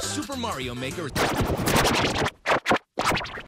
Super Mario Maker.